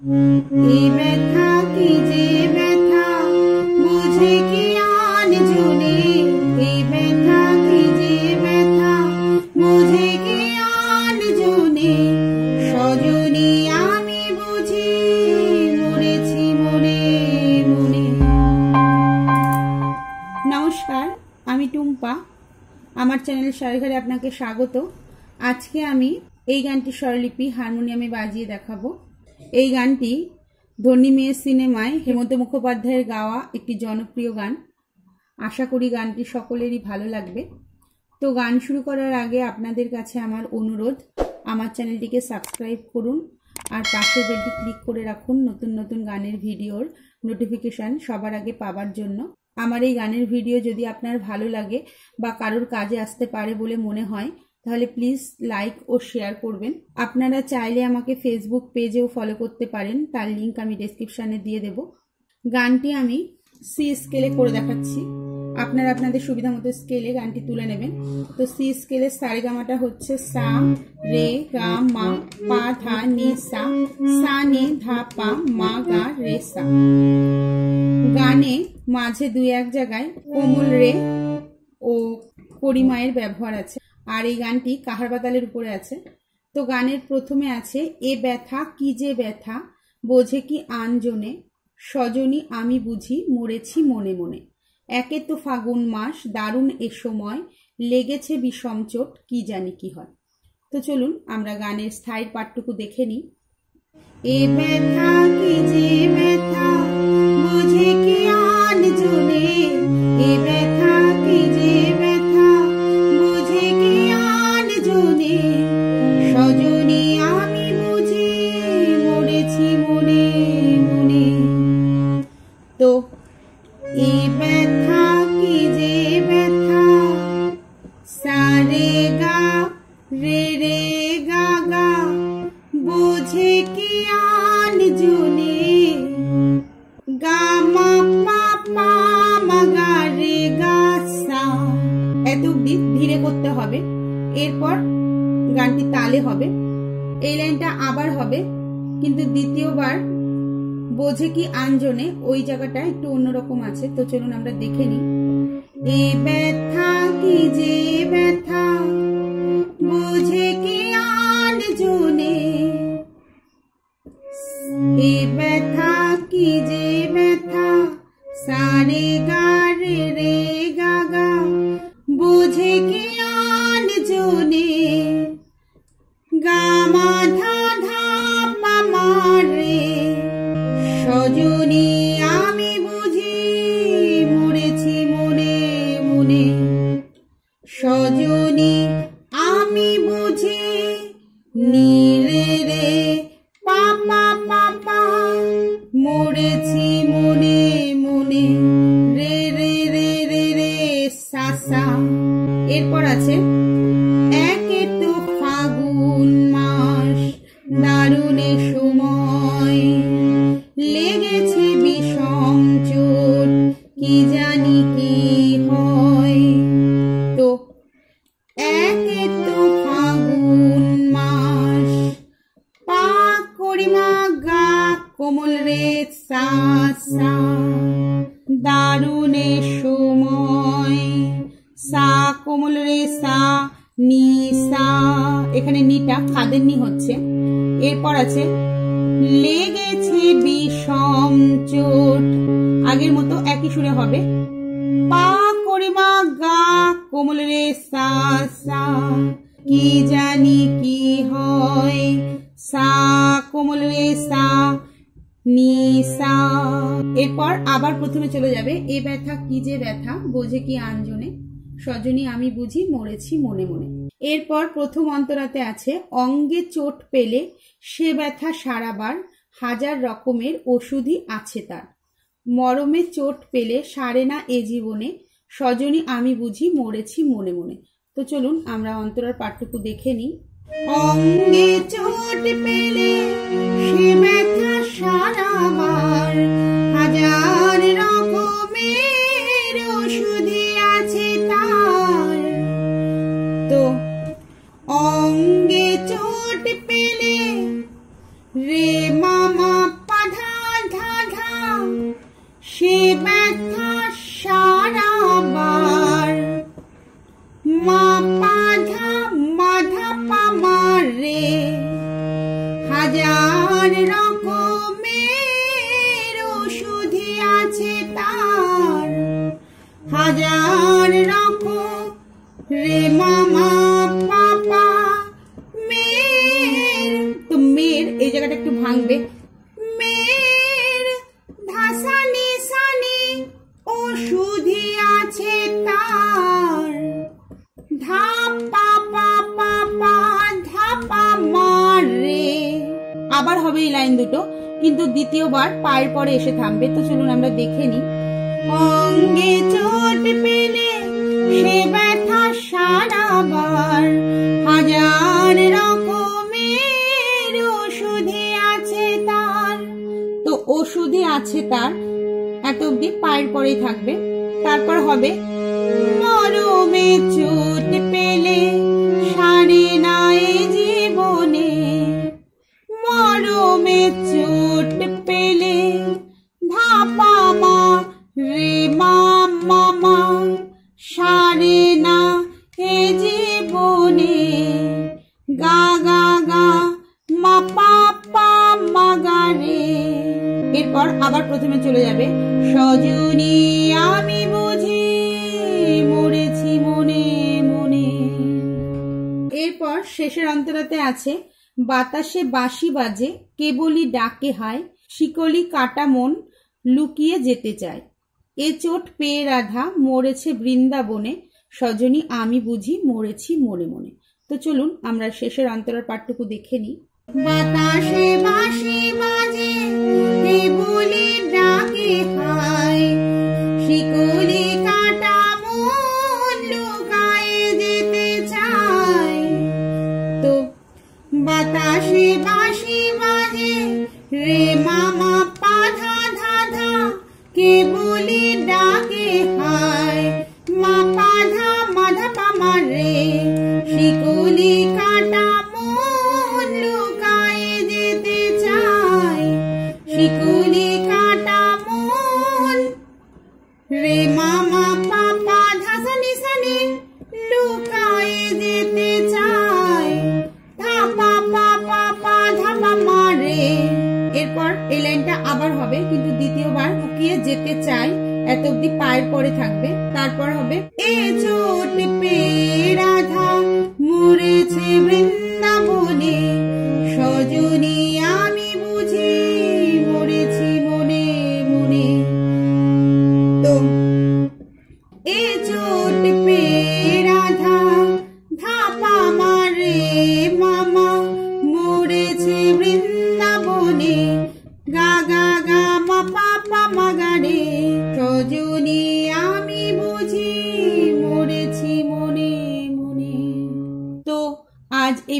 এই ব্যথা কি এই ব্যথা নমস্কার, আমি টুম্পা। আমার চ্যানেল সারেঘরে আপনাকে স্বাগত। আজকে আমি এই গানটির স্বরলিপি হারমোনিয়ামে বাজিয়ে দেখাবো। এই গানটি ধর্নী মেয়ে সিনেমায় হেমন্ত মুখোপাধ্যায়ের গাওয়া একটি জনপ্রিয় গান। আশা করি গানটি সকলেরই ভালো লাগবে। তো গান শুরু করার আগে আপনাদের কাছে আমার অনুরোধ, আমার চ্যানেলটিকে সাবস্ক্রাইব করুন আর পাশের বেলটি ক্লিক করে রাখুন নতুন নতুন গানের ভিডিওর নোটিফিকেশান সবার আগে পাবার জন্য। আমার এই গানের ভিডিও যদি আপনার ভালো লাগে বা কারোর কাজে আসতে পারে বলে মনে হয় তাহলে প্লিজ লাইক ও শেয়ার করবেন। আপনারা চাইলে আমাকে ফেসবুক পেজেও ফলো করতে পারেন, তার লিঙ্ক আমি ডেসক্রিপশানে দিয়ে দেব। গানটি আমি সি স্কেলে করে দেখাচ্ছি। আপনারা আপনাদের সুবিধা মতো স্কেলে গানটি তুলে নেবেন। তো সি স্কেলের সারেগামাটা হচ্ছে সা, রে, গা, মা, পা, ধা, নি, সা। সা, নে, ধা, পা, মা, গা, রে, সা। গানে মাঝে দুই এক জায়গায় কোমল রে ও পরিমায়ের ব্যবহার আছে। আর এই গানটি কাহার বাতালের উপরে আছে? তো গানের প্রথমে আছে, এ ব্যথা, কি যে ব্যথা, বোঝে কি আনজনে সজনী আমি বুঝি মরেছি মনে মনে। একে তো ফাগুন মাস, দারুণ এ সময়, লেগেছে বিষম চোট, কি জানি কি হয়? তো চলুন, আমরা গানের স্থায়ী পাঠটুকু দেখে নিই। এ ব্যথা, কি যে ব্যথা এত অব্দি ধীরে করতে হবে। এরপর গানটি তালে হবে। এই লাইনটা আবার হবে, কিন্তু দ্বিতীয়বার বোঝে কি আঞ্জনে, ওই জায়গাটা একটু অন্যরকম আছে। তো চলুন আমরা দেখে নিই। এ ব্যথা কি, যে ব্যথা রে সজনী আমি বুঝি মনে মনে। সজনী আমি বুঝি নীরে কোমল রে সা দারুণে সময়। সা কোমল রে, সা, নি, সা। এখানে নিটা খাদের নি হচ্ছে। এরপর আছে, লেগেছে বিষম চোট। আগের মতো একই সুরে হবে। পা করে করিমা গা, কোমল রে নি সা এরপর আবার প্রথমে চলে যাবে, এ ব্যথা কি যে ব্যথা, বোঝে কি আনজনে সজনী আমি বুঝি মরেছি মনে মনে। এরপর প্রথম অন্তরাতে আছে, অঙ্গে চোট পেলে সে ব্যথা সারাবার হাজার রকমের ওষুধই আছে তার। মরমে চোট পেলে সারে না এ জীবনে, সজনী আমি বুঝি মরেছি মনে মনে। তো চলুন, আমরা অন্তরার পাঠটুকু দেখে নিই। অঙ্গে চোট পেলে সে ব্যথা সারাবার। হাজার রকমের ওষুধে আছে তার। তো অঙ্গে চোট পেলে রে মামা পাধা ধা ধা সে ব্যথা সারাবার। মা হাজার রকম রে মামা, পাপা মের তো মের এই জায়গাটা একটু ভাঙবে। ধাসানি সানি আছে তার। ধাপা, পাপা, পা, ধাপা মারে। আবার হবে এই লাইন দুটো, কিন্তু দ্বিতীয়বার পায়ের পরে এসে থামবে। তো চলুন আমরা দেখে নিই। অঙ্গে পেলে সে ব্যথা হাজার রকমের ওষুধে আছে তার। তো ওষুধে আছে তার, এত অব্দি পায়ের পরেই থাকবে। তারপর হবে এরপর শেষের অন্তরাতে আছে, বাতাসে বাঁশি বাজে কেবলই ডাকে হায়, শিকলি কাটা মন লুকিয়ে যেতে চায়। এ চোট পেয়ে রাধা মরেছে বৃন্দাবনে, সজনী আমি বুঝি মরেছি মনে মনে। তো চলুন আমরা শেষের অন্তরার পাঠটুকু দেখে নিই। বাতাসে বাঁশি বাজে माता शेवा शिवाने रे मा এই লাইনটা আবার হবে, কিন্তু দ্বিতীয়বার লুকিয়ে যেতে চাই, এত অব্দি পায়ের পরে থাকবে। তারপর হবে, এ চোট পে রাধা মরেছে বৃন্দাবনে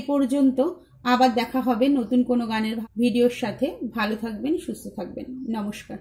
পর্যন্ত আবার দেখা হবে নতুন কোনো গানের ভিডিওর সাথে। ভালো থাকবেন সুস্থ থাকবেন। নমস্কার।